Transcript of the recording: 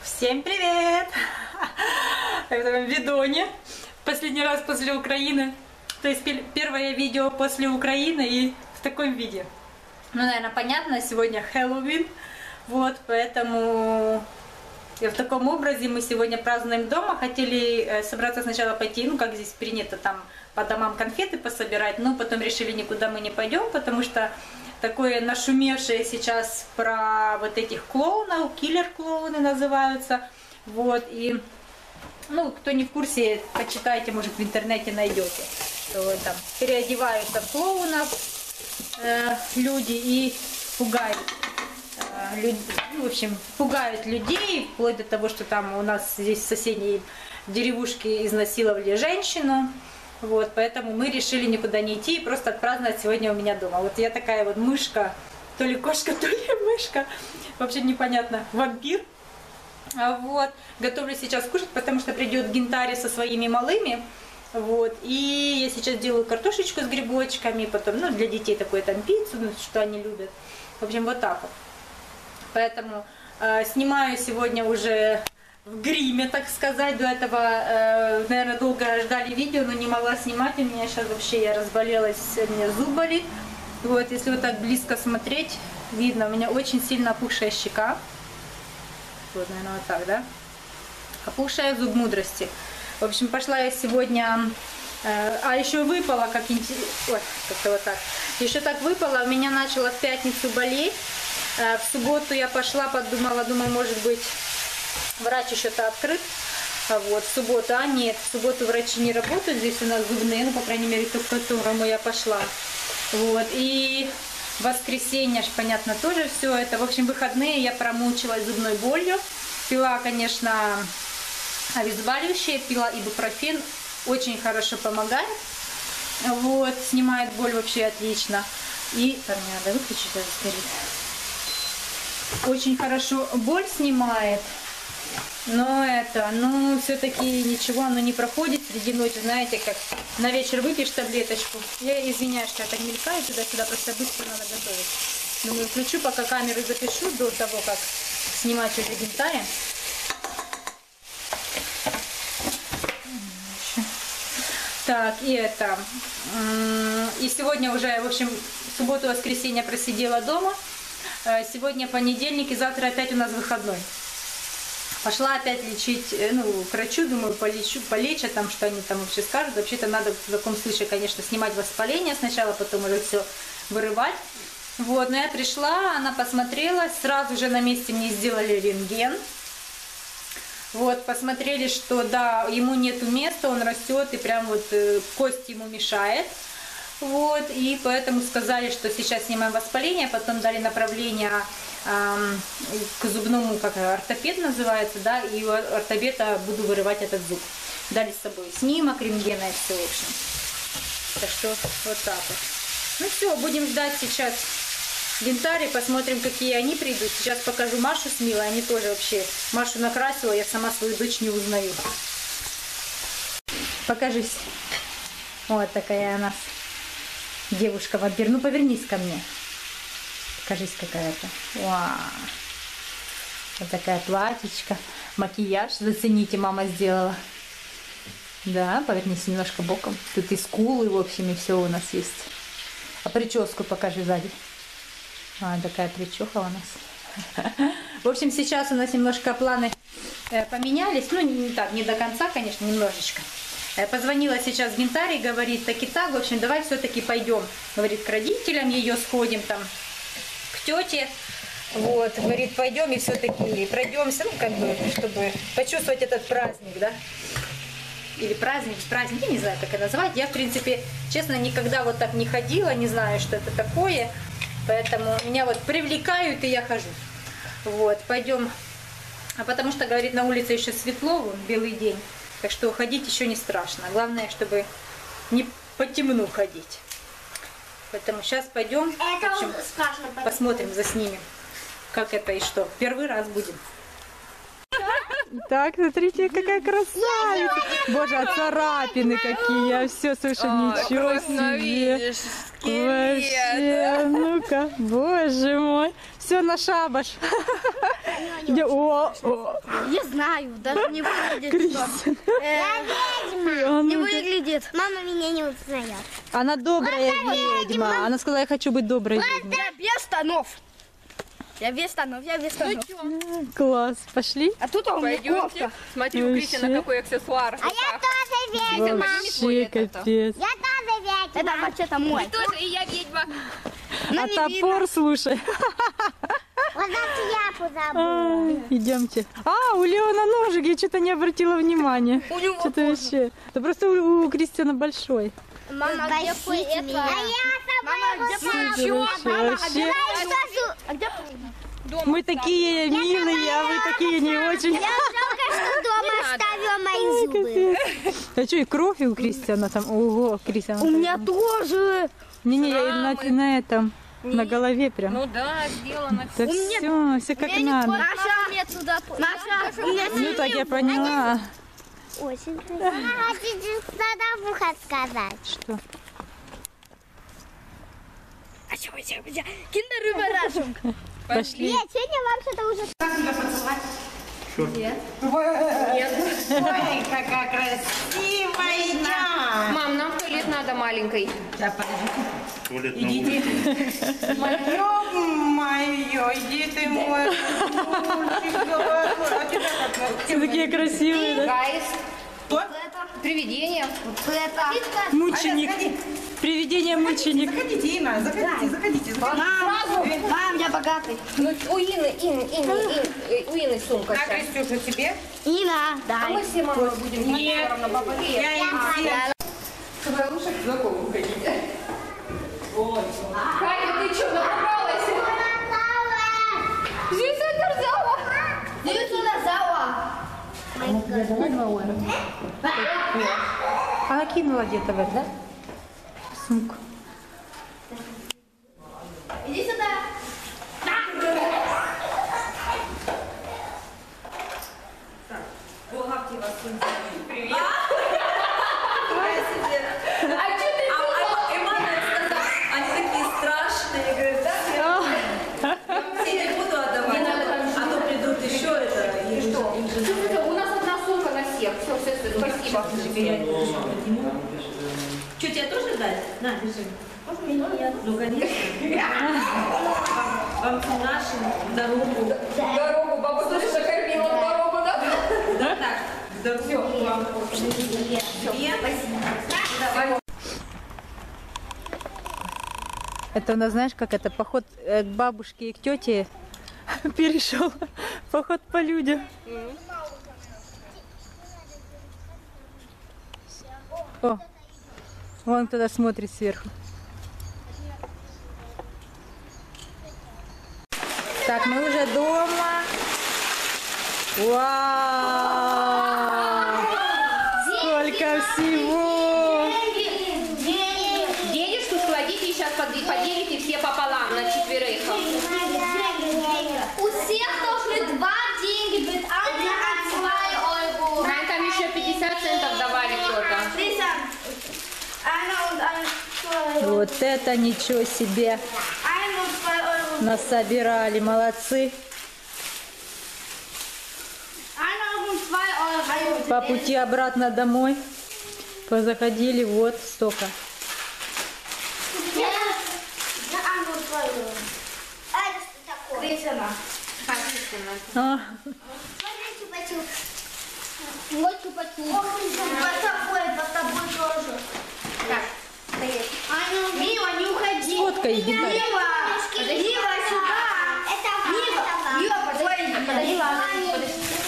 Всем привет! Это Видоне. Последний раз после Украины. То есть пер- первое видео после Украины и в таком виде. Ну, наверное, понятно, сегодня Хэллоуин. Вот, поэтому и в таком образе мы сегодня празднуем дома. Хотели э, собраться сначала пойти, ну, как здесь принято, там по домам конфеты пособирать, но потом решили, никуда мы не пойдем, потому что такое нашумевшее сейчас про вот этих клоунов, киллер-клоуны называются, вот, и, ну, кто не в курсе, почитайте, может, в интернете найдете, что там переодеваются в клоунов э, люди и пугают э, ну, в общем, пугают людей, вплоть до того, что там у нас здесь в соседней деревушке изнасиловали женщину. Вот, поэтому мы решили никуда не идти и просто отпраздновать сегодня у меня дома. Вот я такая вот мышка, то ли кошка, то ли мышка, вообще непонятно, вампир. А Вот, готовлю сейчас кушать, потому что придет Гентари со своими малыми. Вот, и я сейчас делаю картошечку с грибочками, потом, ну, для детей такое там пиццу, ну, что они любят. В общем, вот так вот. Поэтому э, снимаю сегодня уже в гриме, так сказать. До этого, э, наверное, долго ждали видео, но не могла снимать. У меня сейчас вообще я разболелась, у меня зуб болит. Вот, если вот так близко смотреть, видно, у меня очень сильно опухшая щека. Вот, наверное, вот так, да? Опухшая зуб мудрости. В общем, пошла я сегодня... э, а еще выпала, как интересно... Ой, как-то вот так. Еще так выпало, у меня начало в пятницу болеть. Э, В субботу я пошла, подумала, думаю, может быть, врач еще-то открыт. А Вот, в субботу, а нет, в субботу врачи не работают, здесь у нас зубные, ну, по крайней мере, ту, к которому я пошла. Вот, и воскресенье, ж, понятно, тоже все это. В общем, выходные я промучилась зубной болью. Пила, конечно, обезболивающее, пила ибупрофен, очень хорошо помогает. Вот, снимает боль вообще отлично. И, так, мне надо выключить, это сгорит. Очень хорошо боль снимает. Но это, ну, все-таки ничего, оно не проходит среди ночи, знаете, как на вечер выпьешь таблеточку. Я извиняюсь, что я так мелькаю туда-сюда, просто быстро надо готовить. Думаю, включу, пока камеру запишу до того, как снимать уже гентаря. Так, и это. И сегодня уже, в общем, субботу, воскресенье просидела дома. Э, Сегодня понедельник, и завтра опять у нас выходной. Пошла опять лечить, э, ну, к врачу, думаю, полечу, полечат там, что они там вообще скажут. Вообще-то надо в таком случае, конечно, снимать воспаление сначала, потом уже все вырывать. Вот, но я пришла, она посмотрела, сразу же на месте мне сделали рентген. Вот, посмотрели, что да, ему нету места, он растет и прям вот э, кость ему мешает. Вот, и поэтому сказали, что сейчас снимаем воспаление, потом дали направление к зубному, как ортопед называется, да, и у ортопеда буду вырывать этот зуб. Дали с собой снимок, рентгена и все, в общем. Так что вот так вот. Ну все, будем ждать сейчас Гентари, посмотрим, какие они придут. Сейчас покажу Машу с Милой, они тоже вообще. Машу накрасила, я сама свою дочь не узнаю. Покажись. Вот такая у нас девушка-вампир. Ну, повернись ко мне. Покажись какая-то. Вот такая платьечка. Макияж, зацените, мама сделала. Да, повернись немножко боком. Тут и скулы, в общем, и все у нас есть. А прическу покажи сзади. А, такая прическа у нас. В общем, сейчас у нас немножко планы э, поменялись. Ну, не так, не до конца, конечно, немножечко. Э, Позвонила сейчас Гентари, говорит, так и так, в общем, давай все-таки пойдем, говорит, к родителям ее сходим там, тете, вот, говорит, пойдем и все-таки пройдемся, ну, как бы, чтобы почувствовать этот праздник, да, или праздник, праздник, я не знаю, как это назвать. Я, в принципе, честно, никогда вот так не ходила, не знаю, что это такое, поэтому меня вот привлекают, и я хожу. Вот, пойдем, а потому что, говорит, на улице еще светло, вон, белый день, так что ходить еще не страшно. Главное, чтобы не по темну ходить. Поэтому сейчас пойдем, в Это общем, он страшно. посмотрим, заснимем, как это и что. Первый раз будем. Так, смотрите, какая красавица. Боже, а царапины какие. А все, слушай, ничего себе. Вообще, ну-ка, боже мой. Все на шабаш. Где- О, о, Не знаю, даже не выглядит. Кристина. Э, А Не ну-ка. выглядит. Мама меня не узнает. Она добрая ведьма. Она сказала, я хочу быть доброй ведьмой. Я без штанов. Я без штанов, я без штанов. Класс. Пошли? А тут меня Пойдемте. кофта. Смотри, у Кристина Вообще. какой аксессуар. А я тоже ведьма. Вообще капец. Я тоже ведьма. Это вообще-то мой. Тоже и я ведьма. Ну, А не топор, слушай. Вот на шляпу забыла. Ай, Идемте. А, у Леона ножик, я что-то не обратила внимания. У него Что-то вообще. Да просто у, у Кристиана большой. Мама, где меня. А я Мама, где Мама, вообще. а скажу. А где Мы такие милые, а вы такие не очень. Я что дома оставила мои зубы. А что, и кровь у Кристиана там? Ого, Кристиана. У меня тоже. Не-не, я на, на этом, на голове прям. Ну да, сделано. Да все, все как надо. Наша, мне туда. Наша, у меня Ну так я поняла. Очень красиво. Мама, хотите тогда в ухо сказать? Что? А что, что, что? Kinder Überraschung. Пошли. Нет, сегодня вам что-то уже... Ой, какая красивая! Мам, нам в туалет надо маленькой. Сейчас. Туалет Идите. Ё-моё, иди ты мой золотой. А Все такие красивые, да? Guys. Привидение. Мученик. Привидение мученик. Заходите, Инна, заходите, заходите. заходите. Мам, мам, я богатый. Ну, у Ины, Ин, Ин, Ин, э, у Ины сумка На, сейчас. Кристюша, тебе? Ина, А дай. мы все, мама, будем Нет. все. Я им всем. Вы лучше к знакомым ходите. Катя, ты что, набралась? Здесь. Она кинула где-то в это, да? А ты Они такие страшные, я говорю, да, я все не буду отдавать, а то придут еще это. и одна сумка на всех. Все, все, все, спасибо. Что, тебе тоже дать? На, держи. Ну, конечно. Вам нашим дорогу. Дорогу, баба тоже накормила дорогу, да? Да, так. Дорогу вам. Тебе. Это у нас, знаешь, как это, поход э, к бабушке и к тете перешел. Поход по людям. О, вон туда смотрит сверху. Так, мы уже дома. Вау! Сколько всего! Вот это ничего себе! Ein und 2 Euro. Насобирали, молодцы! Einer und 2 Euro. По пути обратно домой позаходили, вот столько. Ja, ein und 2 Euro. А. Вот чупа-чуп. Под тобой, под тобой тоже. Так, Аня, Мила, не уходи. Фоткай, Мила, Мила, сюда. Это Мила, Мила, подожди, подожди.